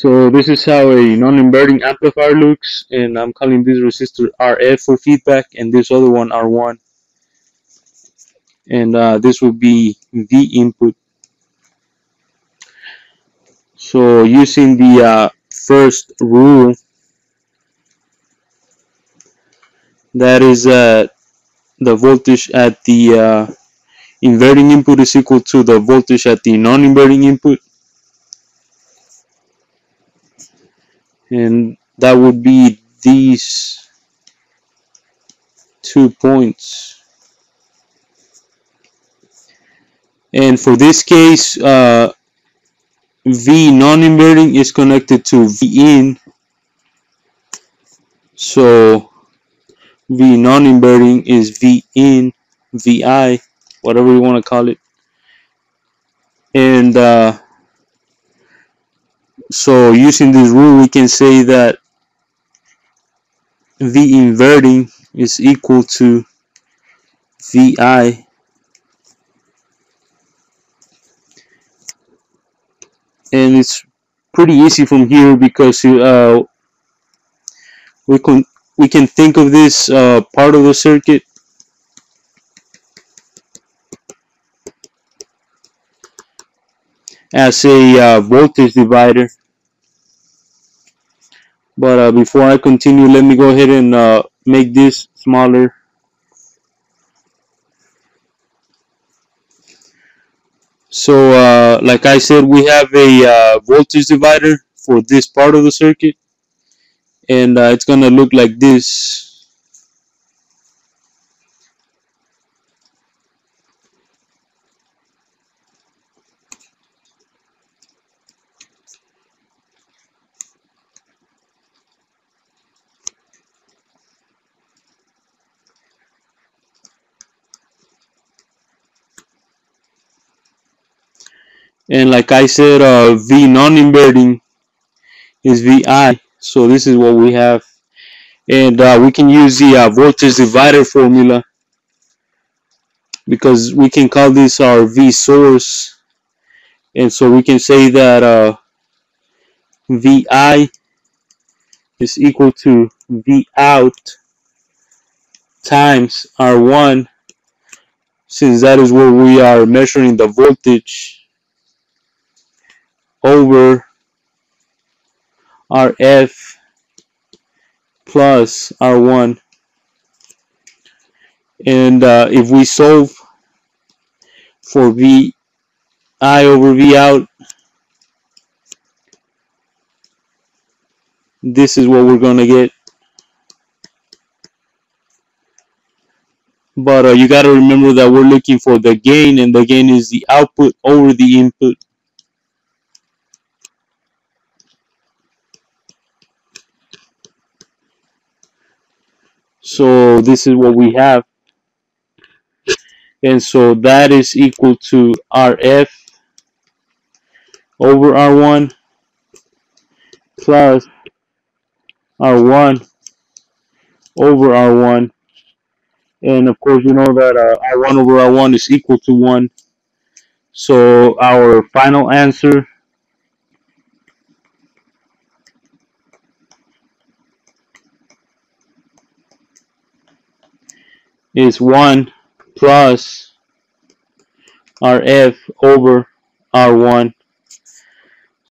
So this is how a non-inverting amplifier looks and I'm calling this resistor RF for feedback and this other one R1 and uh, this will be the input. So using the uh, first rule that is uh, the voltage at the uh, inverting input is equal to the voltage at the non-inverting input and that would be these two points. And for this case uh, V non-inverting is connected to V in. So V non-inverting is V in VI whatever you want to call it. And uh, so using this rule we can say that V inverting is equal to VI and it's pretty easy from here because uh, we can we can think of this uh, part of the circuit as a uh, voltage divider. But uh, before I continue let me go ahead and uh, make this smaller. So uh, like I said we have a uh, voltage divider for this part of the circuit. And uh, it's gonna look like this and like I said uh, V non-inverting is VI so this is what we have. And uh, we can use the uh, voltage divider formula because we can call this our V source. And so we can say that uh, VI is equal to V out times R1 since that is where we are measuring the voltage over RF plus R1 and uh, if we solve for VI over V out this is what we're gonna get. But uh, you got to remember that we're looking for the gain and the gain is the output over the input so this is what we have. And so that is equal to RF over R1 plus R1 over R1 and of course you know that uh, R1 over R1 is equal to 1 so our final answer is 1 plus RF over R1